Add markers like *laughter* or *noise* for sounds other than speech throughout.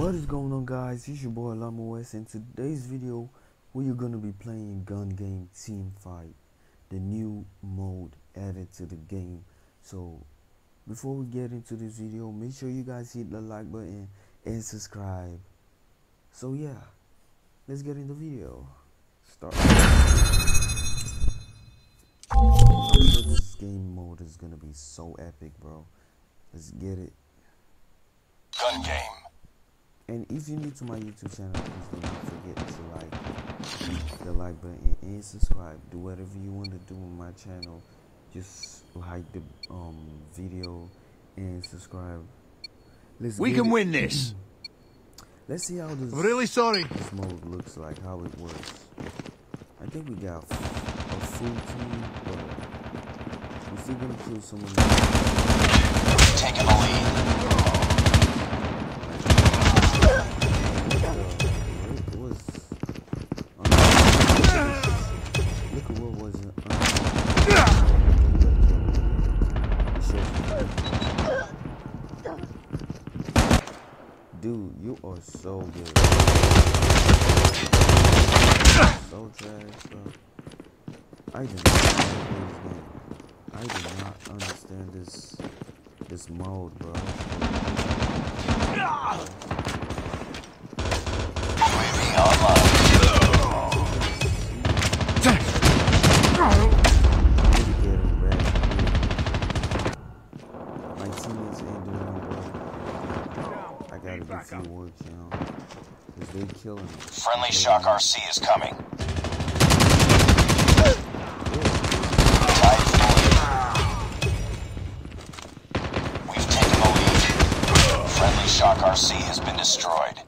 What is going on guys, it's your boy Olami West and today's video we are going to be playing gun game team fight the new mode added to the game. So before we get into this video make sure you guys hit the like button and subscribe. So yeah let's get in the video. Start. This game mode is gonna be so epic bro. Let's get it. Gun game and if you're new to my YouTube channel, please do not forget to like the like button and subscribe. Do whatever you want to do on my channel. Just like the um video and subscribe. Let's we can it. win this. *clears throat* Let's see how this. Really sorry. This mode looks like how it works. I think we got a full team, but if we're gonna kill someone, you are so good. so trash, bro. I do not understand this game. I do not understand this this mode, bro. Friendly Shock RC is coming. We've taken the lead. Friendly Shock RC has been destroyed.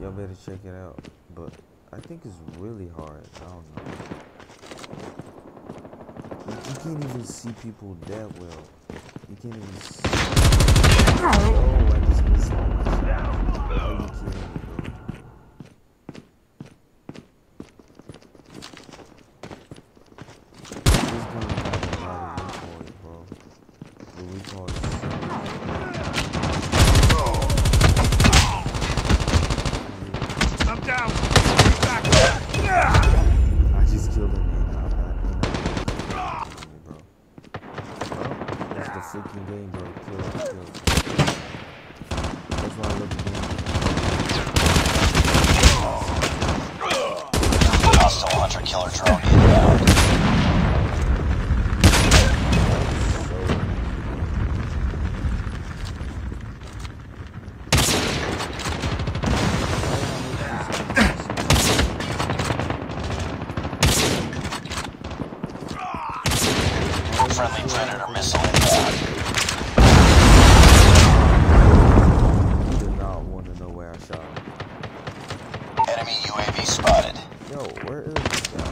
Better check it out. But I think it's really hard. I don't know. You, you can't even see people that well. You can't even see. Oh, I just missed so much. Are you kidding me, bro? This gun has a lot of recoil, bro. The recoil is so down. I just killed him, man. I, I, bro. That's the freaking game, bro. Kill, kill. That's why I love the game. Hostile hunter killer drone inbound. Friendly Predator missile inbound. Do not want to know where I shot Enemy UAV spotted. Yo, where is this guy?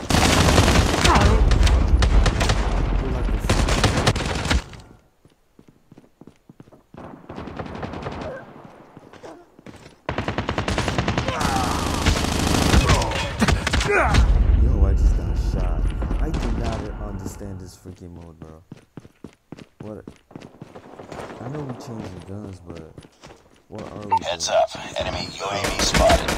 Yo, I just got shot. I do not understand this freaking mode, bro. What? I know we changed the guns, but what are we? Heads doing? up, enemy UAV spotted.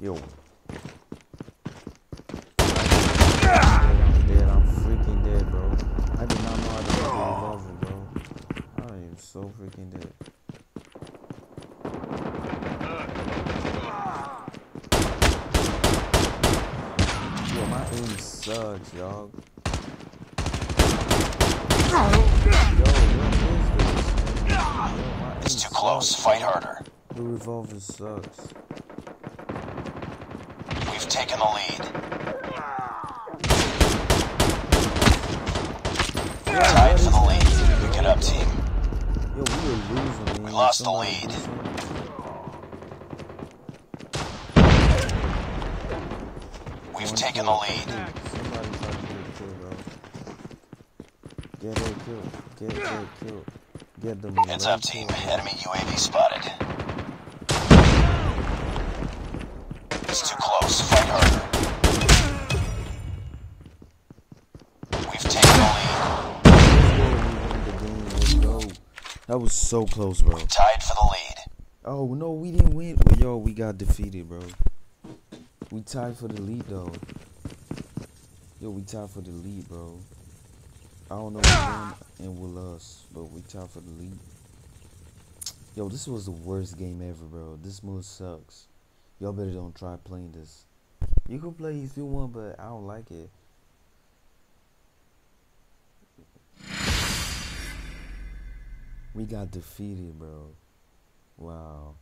Yo, so freaking dead. Yo, my aim sucks, y'all. Yo, what is this? Yo, it's too close. Fight harder. The revolver sucks. We've taken the lead. Tied for the lead. Pick it up, team. Yo, we were losing. We lost the lead. We've taken the lead. Somebody try to get a kill, bro. Get that kill. Get that kill. Get them. Heads up, team. Enemy UAV spotted. It's too close. Fight harder. That was so close, bro. Tied for the lead. Oh no, we didn't win. Yo, we got defeated, bro. We tied for the lead, though. Yo, we tied for the lead, bro. I don't know who won and will us, but we tied for the lead. Yo, this was the worst game ever, bro. This mode sucks. Y'all better don't try playing this. You can play if you want, but I don't like it. We got defeated, bro. Wow.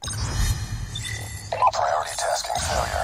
Priority tasking failure.